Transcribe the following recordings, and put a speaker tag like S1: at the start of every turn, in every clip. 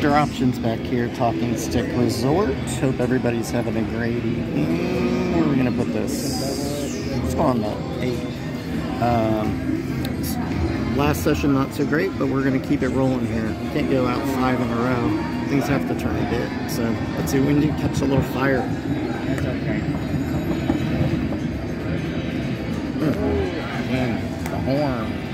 S1: Doctor Options back here, Talking Stick Resort. Hope everybody's having a great evening. Where are we gonna put this? Let's go on the eight. Um, last session not so great, but we're gonna keep it rolling here. Can't go out five in a row. Things have to turn a bit. So let's see. We need to catch a little fire.
S2: That's okay.
S1: Mm, the horn.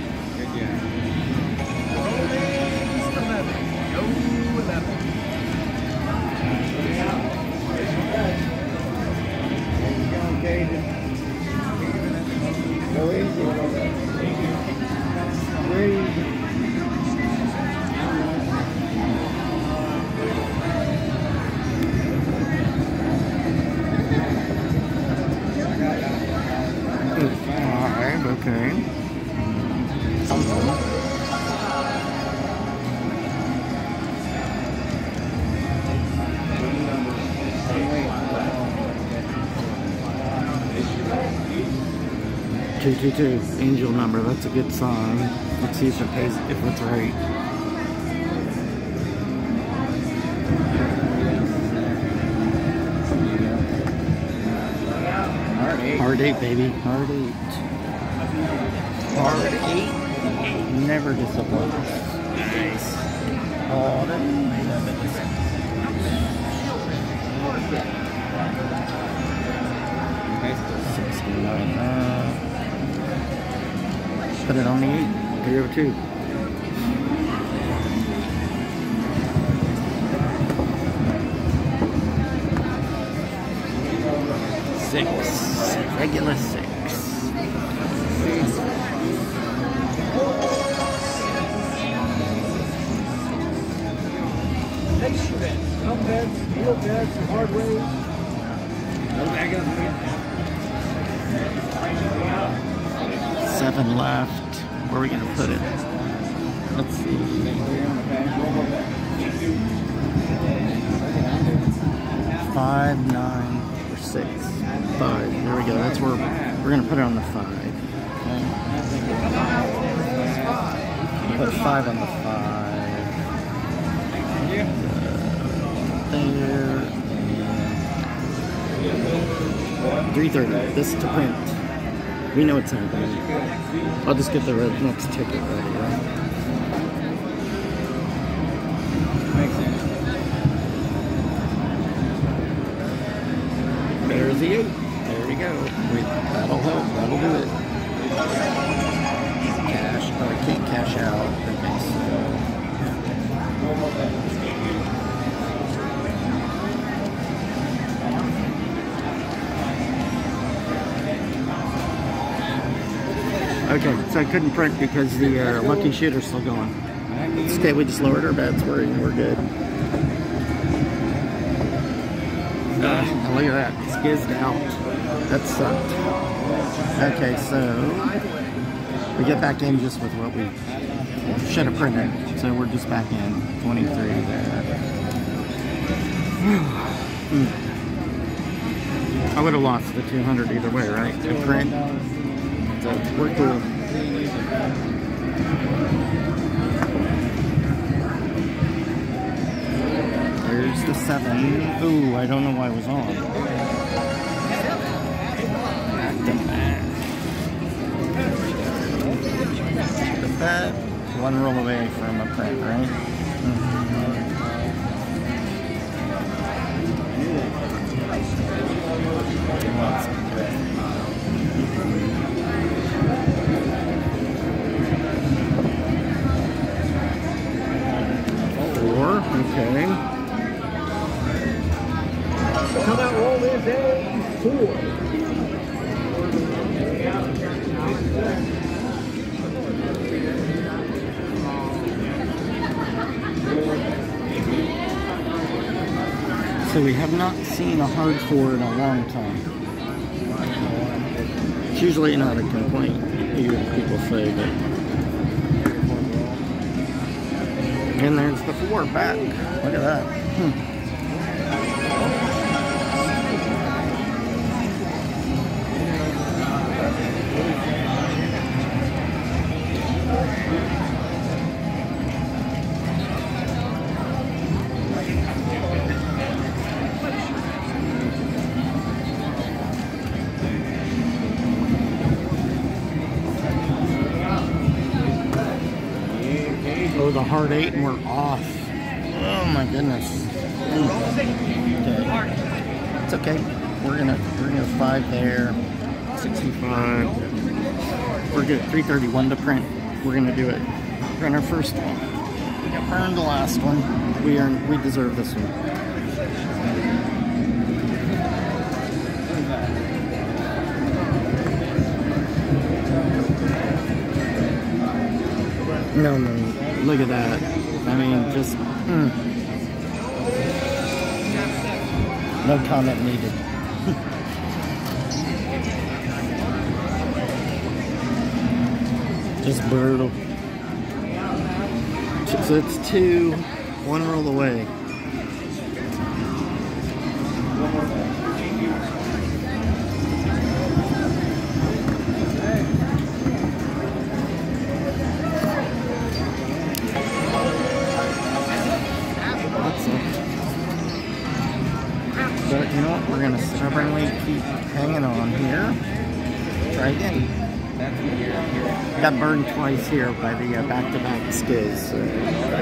S2: Go
S1: Two two two, angel number. That's a good sign. Let's see if it pays. If it's right.
S2: Hard eight.
S1: Baby. Hard eight. Hard eight. Never disappoints. Nice. Hard eight. Sixty-nine. Uh, put it on the eight. Three over two. Six. Regular six.
S2: Next event. Come bets, heel beds, hard ways. No back up.
S1: Seven left. Where are we gonna put it? Let's see. Five, nine, or six. Five. There we go. That's where we're gonna put it on the five. Okay. Put five on the five. There. Three thirty. This to print. We know it's happening. I'll just get the red next ticket ready, right? There's the eight. There we go. Wait, that'll help. That'll do it. Cash. Oh, I can't cash out. Okay, so I couldn't print because the uh, lucky shooter's still going. It's okay, we just lowered our bets. We're, we're good. Uh, look at that. Skizzed out. That sucked. Okay, so we get back in just with what we should have printed. So we're just back in. 23 there. Hmm. I would have lost the 200 either way, right? To print. So we're cool. There's the seven. Ooh, I don't know why it was on. Back bet, one roll away from a print, right? So we have not seen a hard four in a long time. It's usually not a complaint, you people say, but. And there's the four back. Look at that. Hmm. Go the hard eight and we're off. Oh my goodness. Okay. It's okay. We're gonna we're gonna five there. 65. We're good. 331 to print. We're gonna do it. Print our first one. We burned the last one. We earned we deserve this one. No, no, look at that. I mean, just, mm. no comment needed. just brutal. So it's two, one roll away. Got burned twice here by the uh, back-to-back skids. So.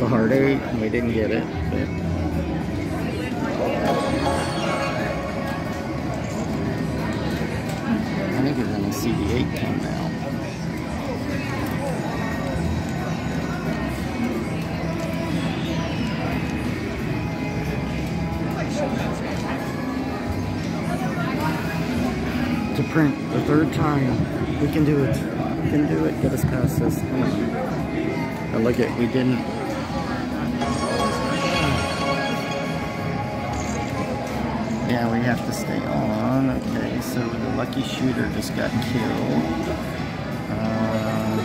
S1: The hard eight, and we didn't get it. I think we're gonna see the eight come now. To print the third time. We can do it. We can do it. Get us past this. And look at, we didn't. Yeah, we have to stay on. Okay, so the lucky shooter just got killed. Uh,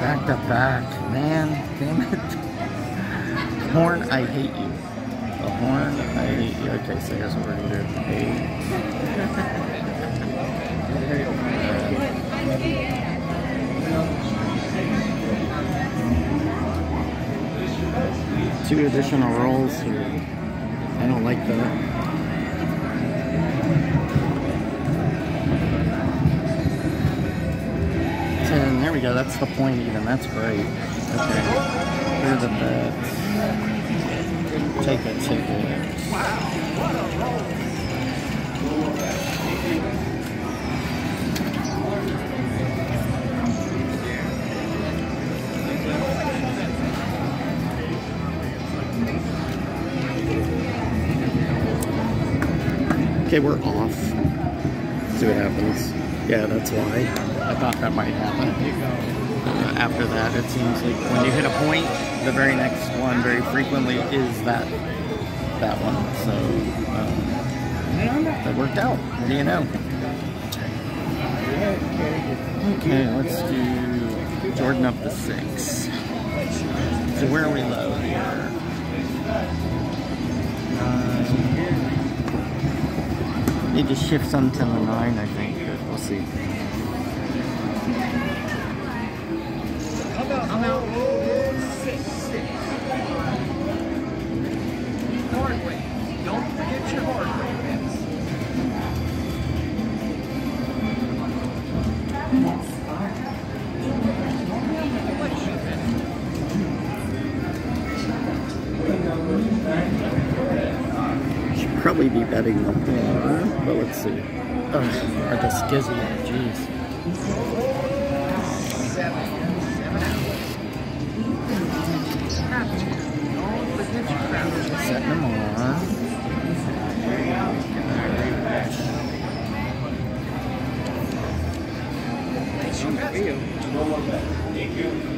S1: back to back. Man, damn it. Horn, I hate you. The horn, I hate you. Okay, so here's what we're gonna do. Two additional rolls here. I don't like that. Ten, there we go, that's the point even, that's great. Okay, here are the bets. Take a ticket. Okay, we're off. See what happens. Yeah, that's why. I thought that might happen. Uh, after that, it seems like when you hit a point, the very next one very frequently is that that one. So um, that worked out. What do you know? Okay, let's do Jordan up to six. So where are we low here? Um, need to shift some to the nine, I think, we'll see.
S2: I'm out. Six. Way. Don't forget your hard
S1: really be betting the more, but let's see. Ugh, or the skizzy, jeez. Setting them on. There's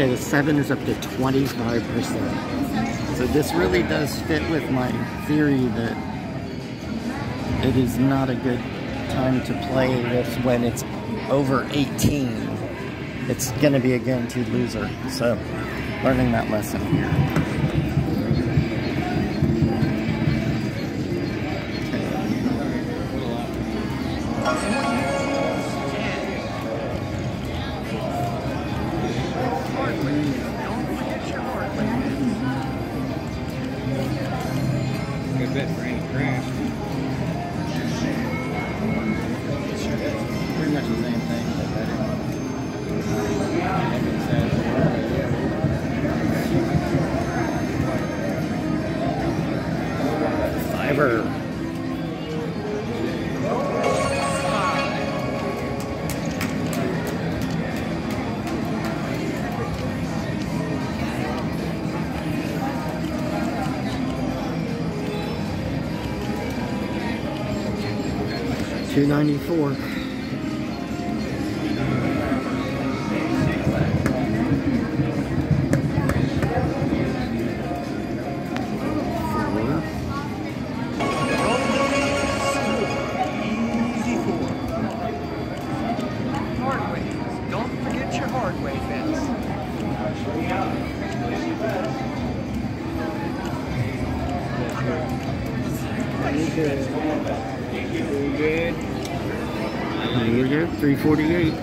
S1: Okay, the seven is up to 25%. So this really does fit with my theory that it is not a good time to play this when it's over 18. It's going to be a guaranteed loser. So, learning that lesson here. Fiver. Two ninety four.
S3: You good?
S1: You're good. 348.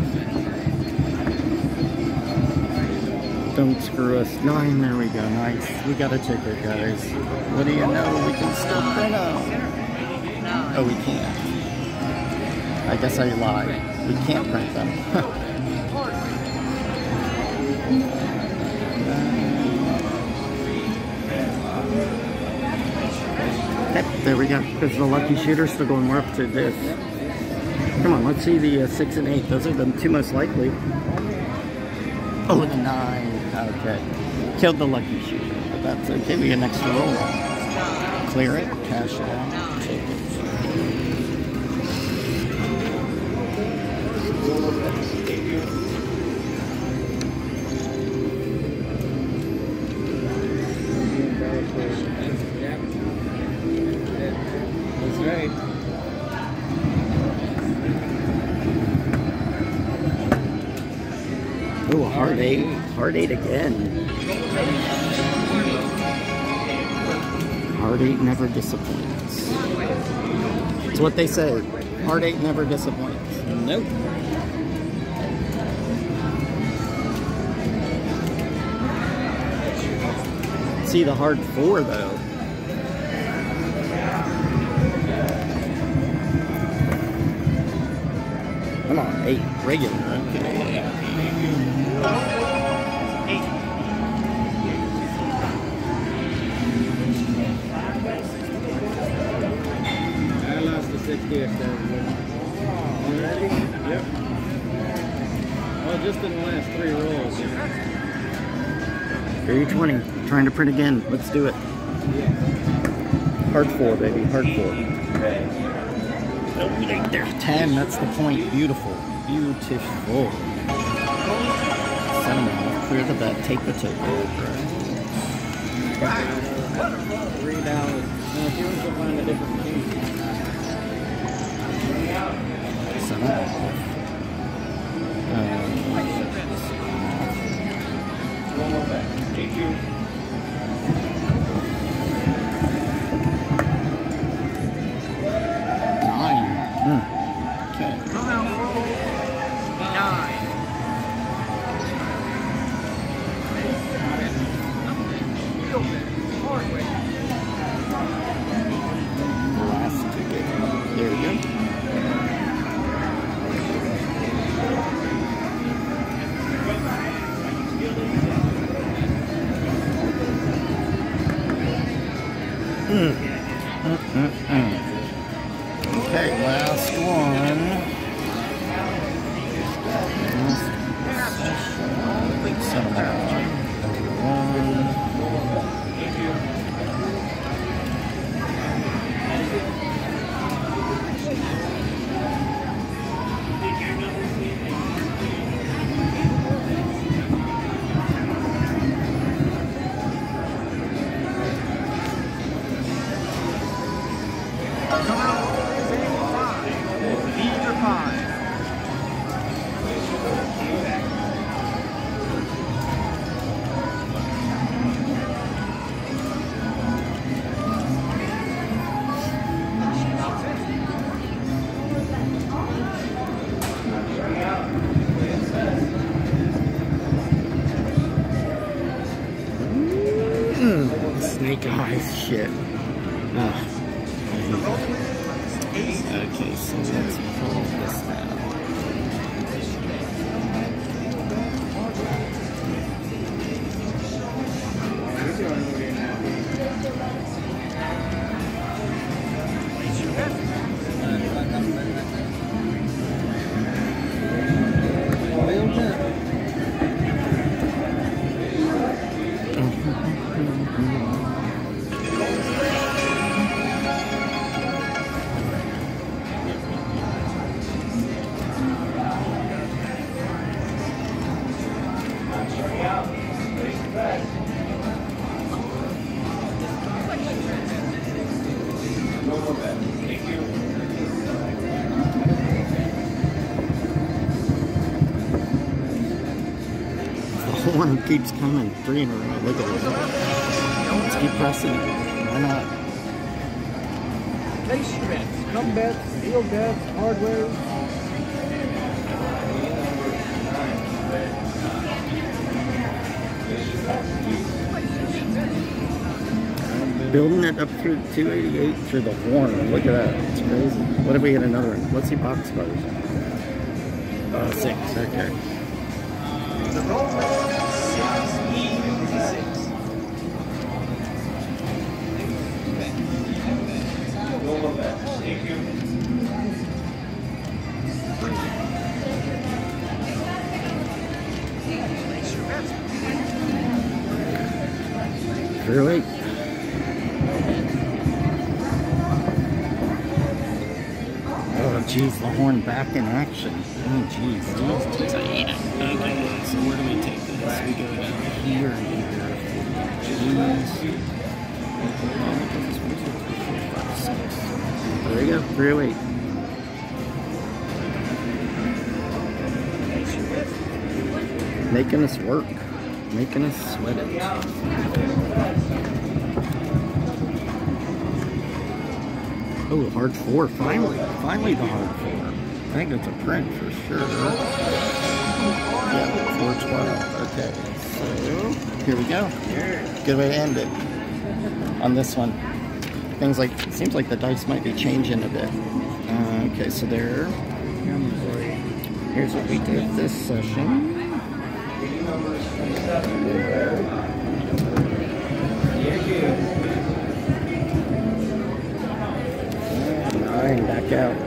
S1: Don't screw us. Nine. There we go. Nice. We got a ticket, guys. What do you know? We can still print them. Oh, we can't. I guess I lied. We can't print them. there we go. Because the lucky shooter's still going. We're up to this. Come on, let's see the uh, six and eight. Those are the two most likely. Oh, the nine. Okay. Killed the lucky shooter, but that's okay. We get an extra roll. Clear it, cash it out, take it. Eight again. Hard eight never disappoints. It's what they say. Hard eight never disappoints.
S3: Nope.
S1: See the hard four though. Come on, eight regular.
S3: Lost the 60 yesterday. Already? Yep. Well, just in the last three rolls. You know?
S1: 320. Trying to print again. Let's do it. Hard four, baby. Hard four. There's 10. That's the point. Beautiful. Beautiful. Off. Clear the bet. Take the ticket.
S3: Three dollars. Now, if you want to find a different team.
S1: Off. Uh, shit. Keeps coming, three in a row. Look at it. Let's keep pressing it. Why not?
S2: Place bets. Come bets, deal bets, hardways.
S1: Building it up through 288 through the horn. Look at that. It's crazy. What if we hit another one? Let's see box scores. Uh, six. Okay.
S2: Place your bets.
S1: Through eight. Oh, jeez, the horn back in action. Oh, jeez. jeez. So, yeah. Okay, so where do we take this? We go down here and here. Jeez. There we go, 308. Making us work. Making us sweat it. Oh, hard four, finally. Finally the hard four. I think it's a print for sure. Yeah, 412. Okay, so here we go. Good way to end it on this one. Things like, it seems like the dice might be changing a bit. Uh, okay, so there. Here's what we did this session. Nine, back out.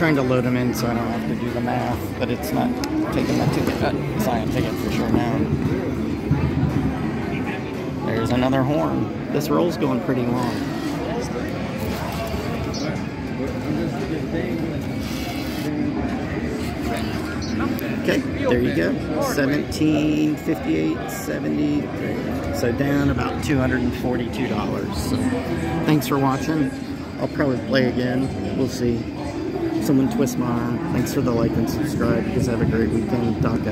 S1: Trying to load them in so I don't have to do the math, but it's not taking that ticket. Uh, Zion ticket for sure now. There's another horn. This roll's going pretty long. Okay, there you go. 1758 73 So down about $242. So thanks for watching. I'll probably play again. We'll see. Someone twist my arm. Thanks for the like and subscribe. You guys have a great weekend. Doc out.